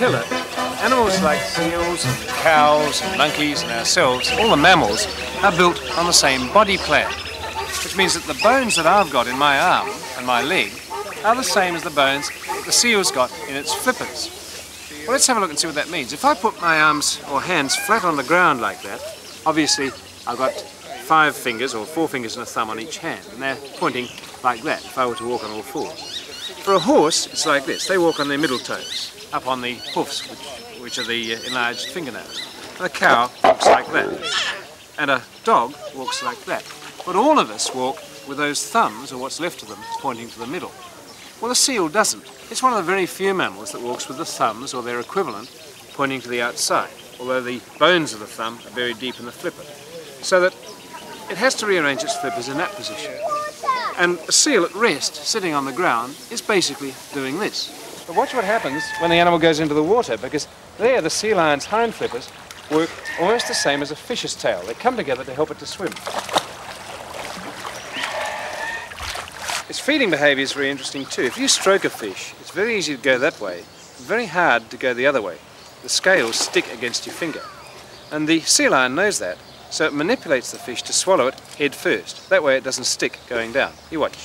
tell it. Animals like seals and cows and monkeys and ourselves, all the mammals, are built on the same body plan. Which means that the bones that I've got in my arm and my leg are the same as the bones that the seal's got in its flippers. Well, let's have a look and see what that means. If I put my arms or hands flat on the ground like that, obviously I've got five fingers or four fingers and a thumb on each hand, and they're pointing like that if I were to walk on all fours. For a horse, it's like this. They walk on their middle toes, up on the hoofs, which, which are the uh, enlarged fingernails. And a cow walks like that. And a dog walks like that. But all of us walk with those thumbs, or what's left of them, pointing to the middle. Well, a seal doesn't. It's one of the very few mammals that walks with the thumbs, or their equivalent, pointing to the outside, although the bones of the thumb are buried deep in the flipper. So that it has to rearrange its flippers in that position. And a seal at rest, sitting on the ground, is basically doing this. But watch what happens when the animal goes into the water, because there the sea lion's hind flippers work almost the same as a fish's tail. They come together to help it to swim. Its feeding behaviour is very interesting too. If you stroke a fish, it's very easy to go that way, very hard to go the other way. The scales stick against your finger. And the sea lion knows that, so it manipulates the fish to swallow it head first. That way it doesn't stick going down. You watch.